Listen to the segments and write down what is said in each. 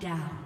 Down.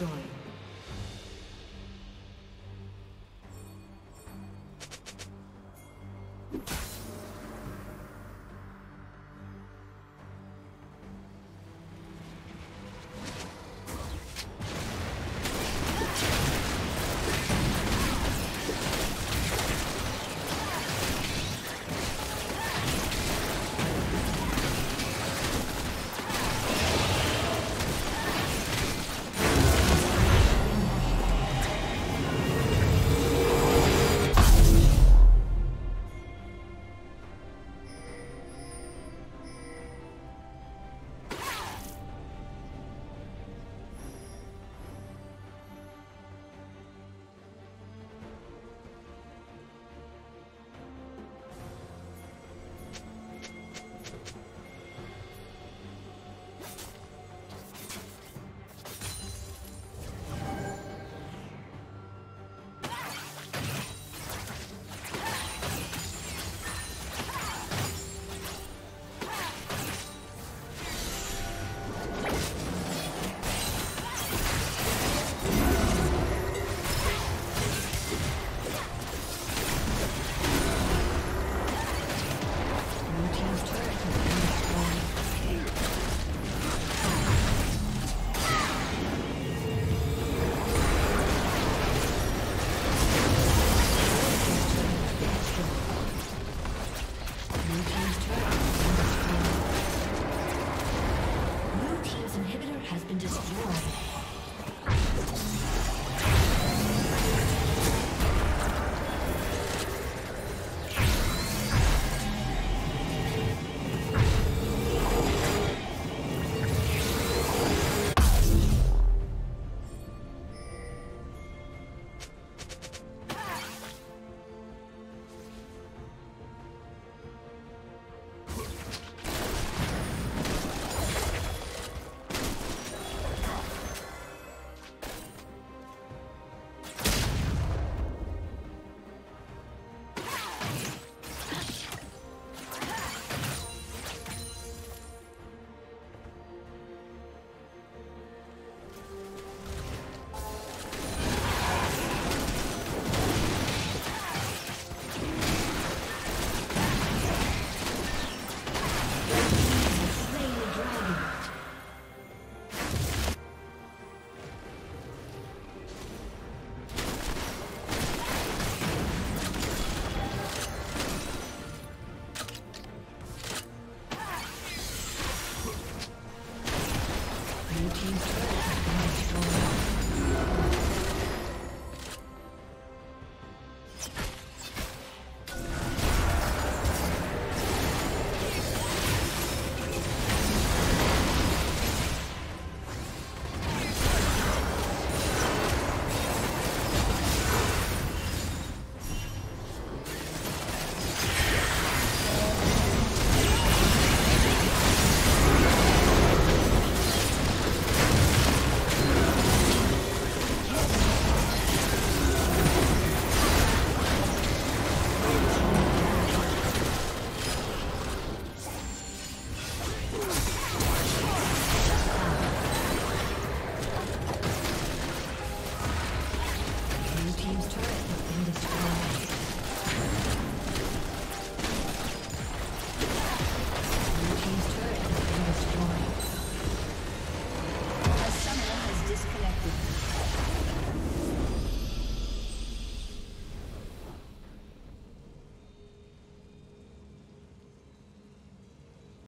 Destroyed.